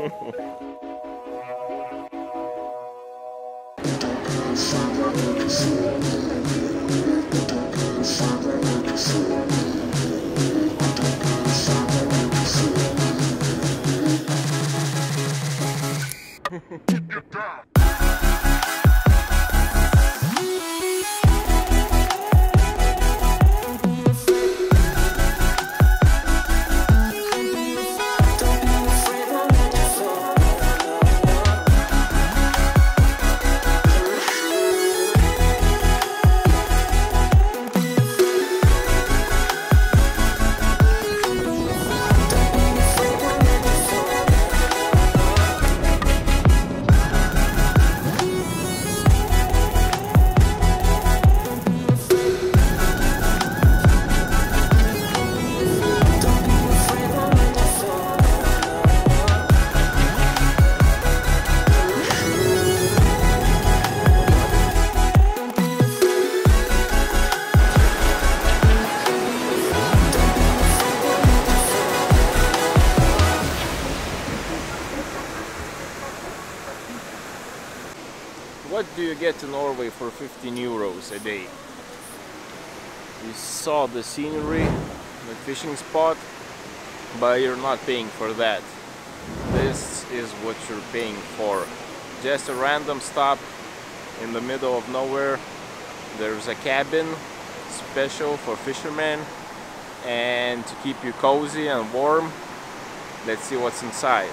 Get your down. What do you get in Norway for 15 euros a day? You saw the scenery, the fishing spot, but you're not paying for that. This is what you're paying for. Just a random stop in the middle of nowhere. There's a cabin special for fishermen and to keep you cozy and warm. Let's see what's inside.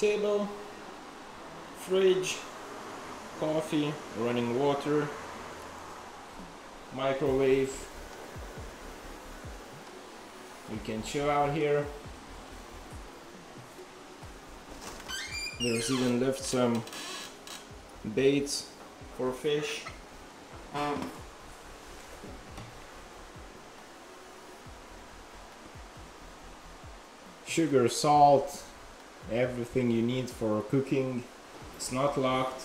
Table, fridge, coffee, running water, microwave. We can chill out here. There's even left some baits for fish. Sugar, salt, everything you need for cooking. It's not locked.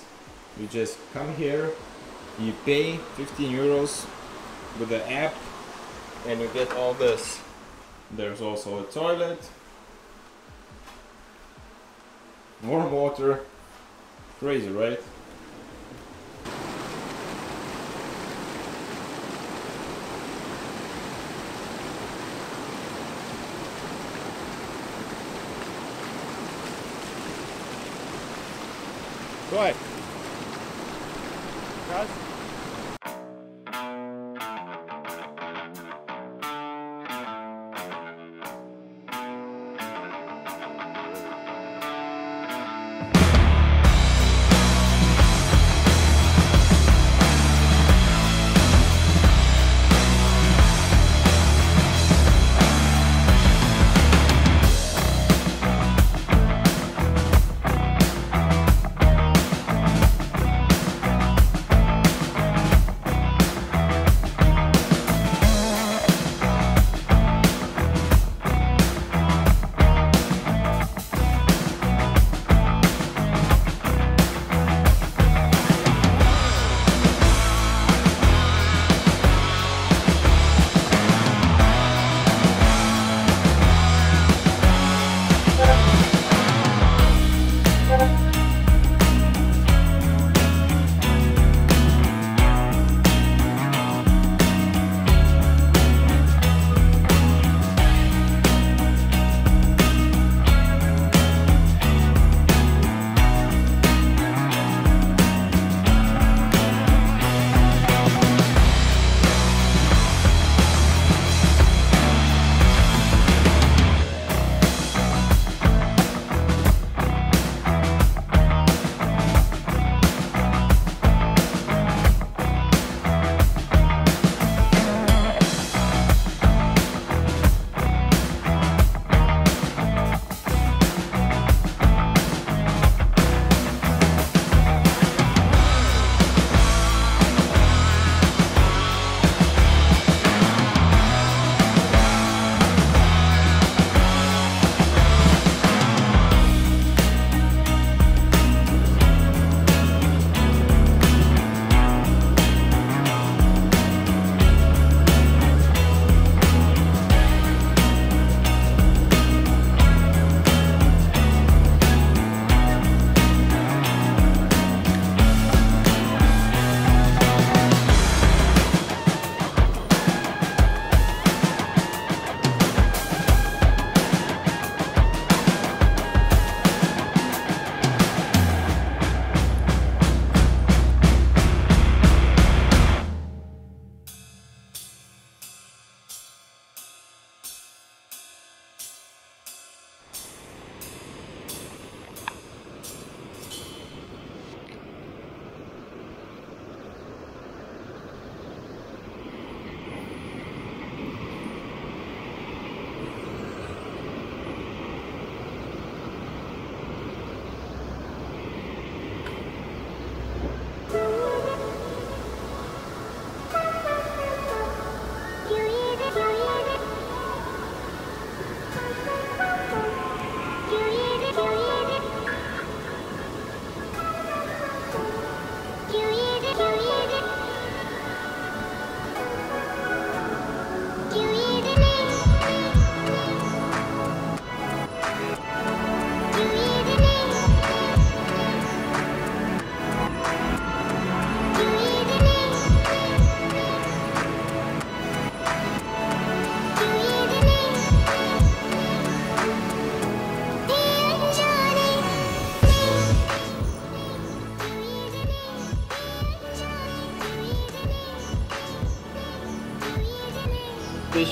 You just come here, you pay 15 euros with the app, and you get all this. There's also a toilet, warm water. Crazy, right? Go ahead. Guys?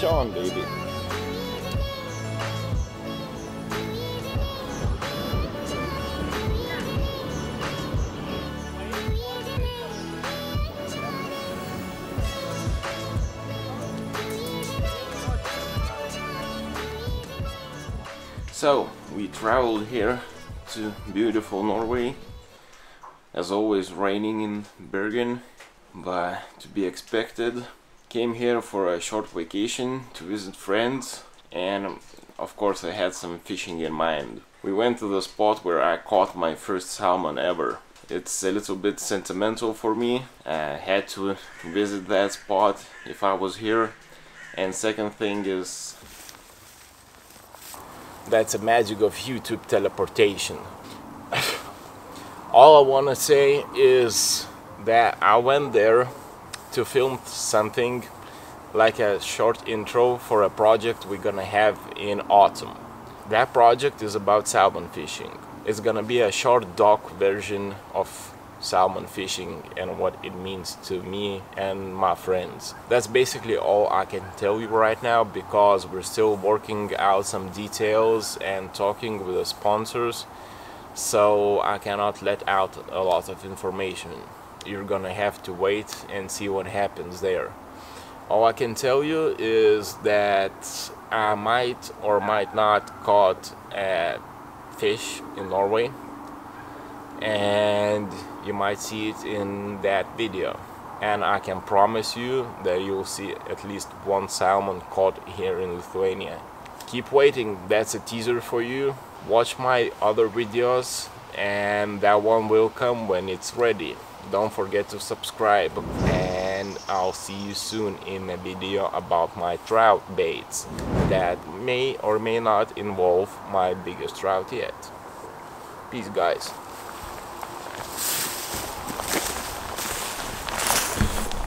On, baby. So, we traveled here to beautiful Norway. As always, raining in Bergen, but to be expected. Came here for a short vacation to visit friends, and of course, I had some fishing in mind. We went to the spot where I caught my first salmon ever. It's a little bit sentimental for me. I had to visit that spot if I was here. And second thing is that's a magic of YouTube teleportation. All I want to say is that I went there to film something like a short intro for a project we're gonna have in autumn. That project is about salmon fishing. It's gonna be a short doc version of salmon fishing and what it means to me and my friends. That's basically all I can tell you right now because we're still working out some details and talking with the sponsors so I cannot let out a lot of information. You're gonna have to wait and see what happens there. All I can tell you is that I might or might not caught a fish in Norway and you might see it in that video and I can promise you that you'll see at least one salmon caught here in Lithuania. Keep waiting, that's a teaser for you. Watch my other videos and that one will come when it's ready. Don't forget to subscribe and I'll see you soon in a video about my trout baits that may or may not involve my biggest trout yet. Peace guys.